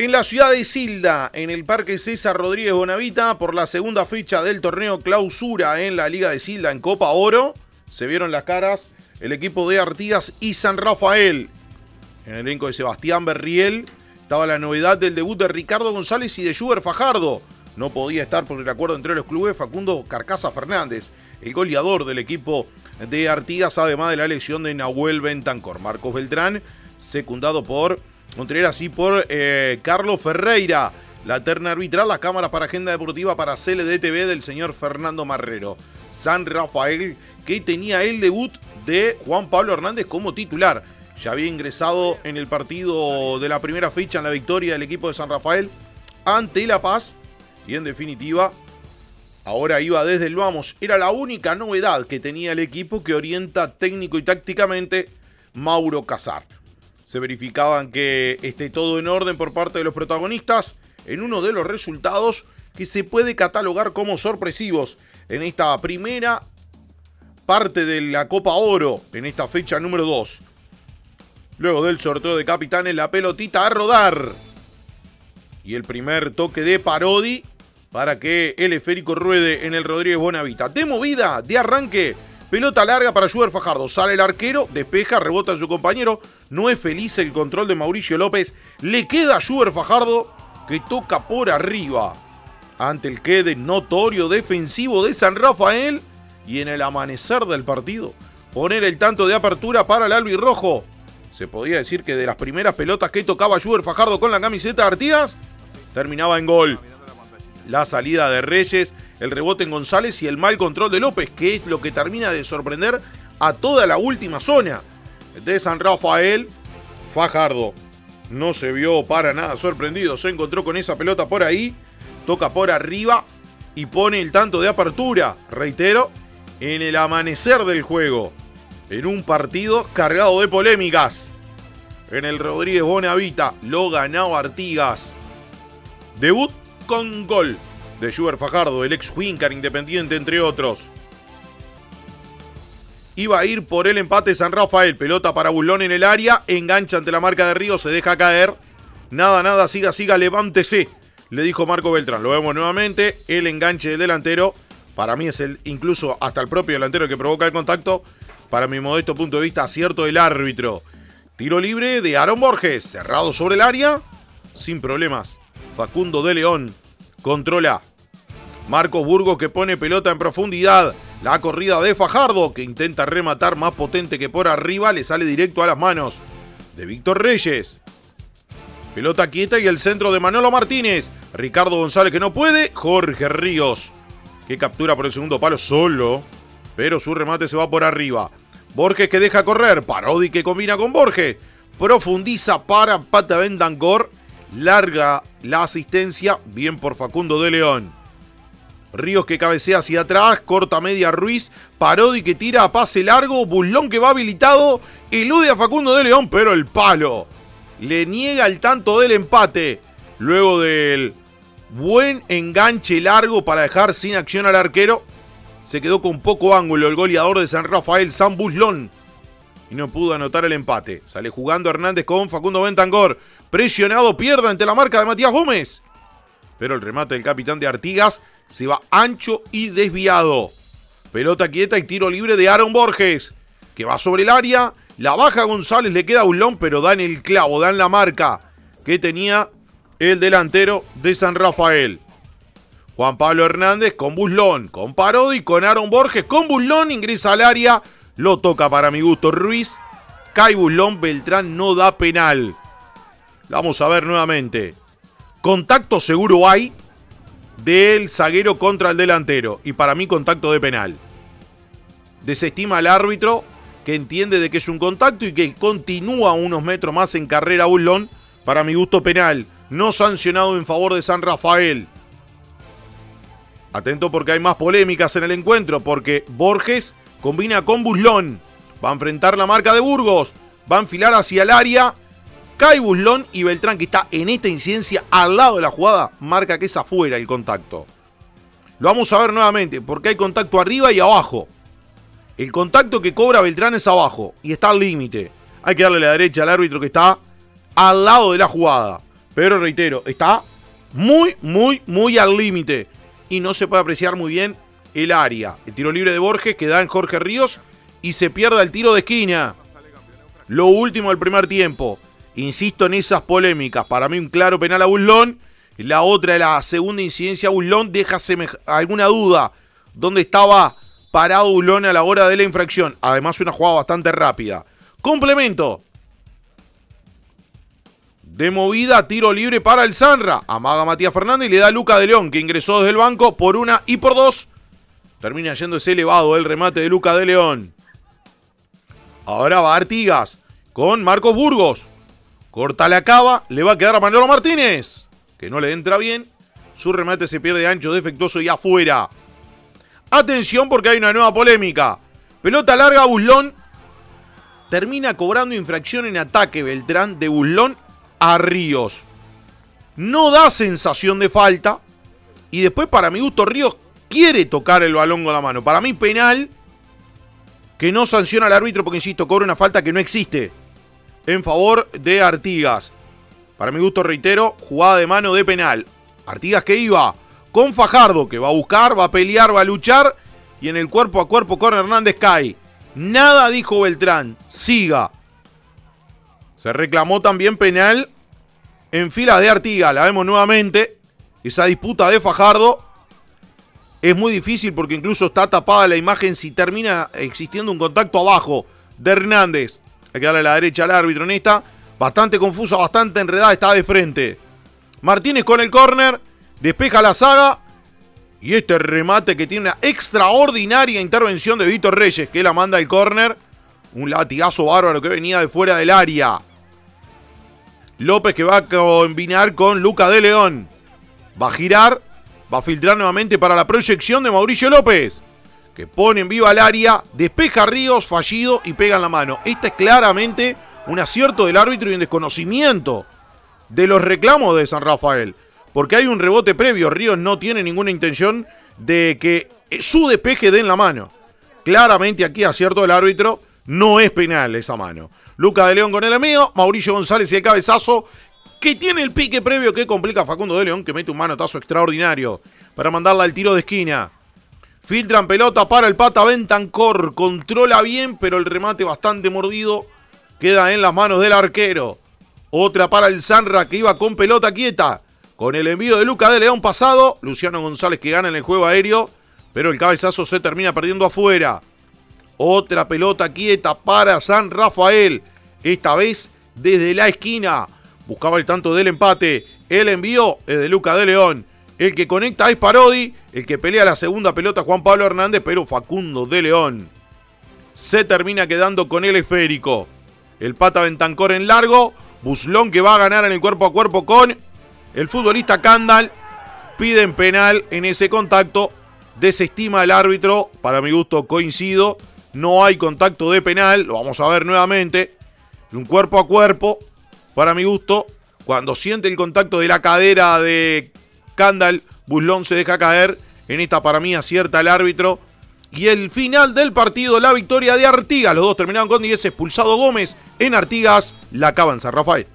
En la ciudad de Silda, en el Parque César Rodríguez Bonavita, por la segunda fecha del torneo clausura en la Liga de Silda en Copa Oro, se vieron las caras el equipo de Artigas y San Rafael. En el elenco de Sebastián Berriel estaba la novedad del debut de Ricardo González y de Schubert Fajardo. No podía estar por el acuerdo entre los clubes Facundo Carcasa Fernández, el goleador del equipo de Artigas, además de la elección de Nahuel Bentancor. Marcos Beltrán, secundado por Contreras y por eh, Carlos Ferreira. La terna arbitral, la cámara para agenda deportiva para CLDTV del señor Fernando Marrero. San Rafael, que tenía el debut de Juan Pablo Hernández como titular. Ya había ingresado en el partido de la primera fecha en la victoria del equipo de San Rafael ante La Paz. Y en definitiva, ahora iba desde el vamos. Era la única novedad que tenía el equipo que orienta técnico y tácticamente Mauro Casar se verificaban que esté todo en orden por parte de los protagonistas en uno de los resultados que se puede catalogar como sorpresivos en esta primera parte de la Copa Oro, en esta fecha número 2. Luego del sorteo de capitanes, la pelotita a rodar. Y el primer toque de Parodi para que el esférico ruede en el Rodríguez Bonavita. De movida, de arranque, Pelota larga para Schubert Fajardo. Sale el arquero, despeja, rebota en su compañero. No es feliz el control de Mauricio López. Le queda a Schubert Fajardo que toca por arriba. Ante el quede notorio defensivo de San Rafael. Y en el amanecer del partido, poner el tanto de apertura para el Rojo. Se podía decir que de las primeras pelotas que tocaba Schubert Fajardo con la camiseta de Artigas, terminaba en gol la salida de Reyes, el rebote en González y el mal control de López, que es lo que termina de sorprender a toda la última zona de San Rafael. Fajardo no se vio para nada sorprendido, se encontró con esa pelota por ahí, toca por arriba y pone el tanto de apertura, reitero, en el amanecer del juego, en un partido cargado de polémicas. En el Rodríguez Bonavita lo ganaba Artigas. Debut con gol de Schubert Fajardo, el ex Wincar Independiente, entre otros. Iba a ir por el empate San Rafael. Pelota para Bulón en el área. Engancha ante la marca de Río. Se deja caer. Nada, nada. Siga, siga. Levántese. Le dijo Marco Beltrán. Lo vemos nuevamente. El enganche del delantero. Para mí es el, incluso hasta el propio delantero que provoca el contacto. Para mi modesto punto de vista, acierto del árbitro. Tiro libre de Aaron Borges. Cerrado sobre el área. Sin problemas. Facundo de León controla. Marcos Burgos que pone pelota en profundidad. La corrida de Fajardo que intenta rematar más potente que por arriba. Le sale directo a las manos de Víctor Reyes. Pelota quieta y el centro de Manolo Martínez. Ricardo González que no puede. Jorge Ríos que captura por el segundo palo solo. Pero su remate se va por arriba. Borges que deja correr. Parodi que combina con Borges. Profundiza para Pata Bendangor larga la asistencia, bien por Facundo de León. Ríos que cabecea hacia atrás, corta media Ruiz, Parodi que tira a pase largo, Bullón que va habilitado, elude a Facundo de León, pero el palo le niega el tanto del empate. Luego del buen enganche largo para dejar sin acción al arquero, se quedó con poco ángulo el goleador de San Rafael, San Bullón, y no pudo anotar el empate. Sale jugando Hernández con Facundo Bentangor. Presionado, pierde ante la marca de Matías Gómez. Pero el remate del capitán de Artigas se va ancho y desviado. Pelota quieta y tiro libre de Aaron Borges, que va sobre el área. La baja González, le queda Ulón, pero da en el clavo, da en la marca que tenía el delantero de San Rafael. Juan Pablo Hernández con Buslón, con Parodi, con Aaron Borges, con Buslón, ingresa al área, lo toca para mi gusto Ruiz, cae Buslón, Beltrán no da penal. Vamos a ver nuevamente. Contacto seguro hay del zaguero contra el delantero. Y para mí contacto de penal. Desestima al árbitro que entiende de que es un contacto y que continúa unos metros más en carrera Bullón. Para mi gusto penal. No sancionado en favor de San Rafael. Atento porque hay más polémicas en el encuentro. Porque Borges combina con Buslón. Va a enfrentar la marca de Burgos. Va a enfilar hacia el área Cae Buslón y Beltrán, que está en esta incidencia al lado de la jugada, marca que es afuera el contacto. Lo vamos a ver nuevamente, porque hay contacto arriba y abajo. El contacto que cobra Beltrán es abajo y está al límite. Hay que darle la derecha al árbitro que está al lado de la jugada. Pero reitero, está muy, muy, muy al límite. Y no se puede apreciar muy bien el área. El tiro libre de Borges que da en Jorge Ríos y se pierde el tiro de esquina. Lo último del primer tiempo. Insisto en esas polémicas. Para mí un claro penal a Bullón. La otra, la segunda incidencia a Bullón, deja alguna duda. ¿Dónde estaba parado Bullón a la hora de la infracción? Además una jugada bastante rápida. Complemento. De movida, tiro libre para el Sanra. Amaga Matías Fernández y le da a Luca de León, que ingresó desde el banco por una y por dos. Termina yendo ese elevado el remate de Luca de León. Ahora va Artigas con Marcos Burgos. Corta la cava, le va a quedar a Manolo Martínez, que no le entra bien. Su remate se pierde ancho, defectuoso y afuera. Atención porque hay una nueva polémica. Pelota larga, Buslón. Termina cobrando infracción en ataque Beltrán de Buslón a Ríos. No da sensación de falta. Y después, para mi gusto, Ríos quiere tocar el balón con la mano. Para mí, penal que no sanciona al árbitro porque, insisto, cobra una falta que no existe en favor de Artigas. Para mi gusto, reitero, jugada de mano de penal. Artigas que iba con Fajardo, que va a buscar, va a pelear, va a luchar. Y en el cuerpo a cuerpo con Hernández cae. Nada dijo Beltrán. Siga. Se reclamó también penal en fila de Artigas. La vemos nuevamente. Esa disputa de Fajardo. Es muy difícil porque incluso está tapada la imagen si termina existiendo un contacto abajo de Hernández. Hay que darle a la derecha al árbitro en esta. Bastante confusa, bastante enredada, está de frente. Martínez con el córner, despeja la saga. Y este remate que tiene una extraordinaria intervención de Víctor Reyes, que la manda al córner. Un latigazo bárbaro que venía de fuera del área. López que va a combinar con Luca de León. Va a girar Va a filtrar nuevamente para la proyección de Mauricio López. Que pone en viva el área, despeja Ríos, fallido y pega en la mano. Esta es claramente un acierto del árbitro y un desconocimiento de los reclamos de San Rafael. Porque hay un rebote previo. Ríos no tiene ninguna intención de que su despeje dé en la mano. Claramente aquí acierto del árbitro. No es penal esa mano. Luca de León con el amigo. Mauricio González y el cabezazo que tiene el pique previo que complica a Facundo de León, que mete un manotazo extraordinario para mandarla al tiro de esquina. Filtran pelota para el pata Bentancor. Controla bien, pero el remate bastante mordido queda en las manos del arquero. Otra para el Sanra que iba con pelota quieta. Con el envío de Luca de León pasado. Luciano González que gana en el juego aéreo. Pero el cabezazo se termina perdiendo afuera. Otra pelota quieta para San Rafael. Esta vez desde la esquina. Buscaba el tanto del empate. El envío es de Luca de León. El que conecta es Parodi. El que pelea la segunda pelota Juan Pablo Hernández, pero Facundo de León. Se termina quedando con el esférico. El pata Ventancor en largo. Buslón que va a ganar en el cuerpo a cuerpo con el futbolista Candal. Piden penal en ese contacto. Desestima el árbitro. Para mi gusto coincido. No hay contacto de penal. Lo vamos a ver nuevamente. Un cuerpo a cuerpo para mi gusto, cuando siente el contacto de la cadera de Candal, Buslón se deja caer. En esta para mí acierta el árbitro. Y el final del partido, la victoria de Artigas. Los dos terminaron con 10, expulsado Gómez en Artigas, la acaba en San Rafael.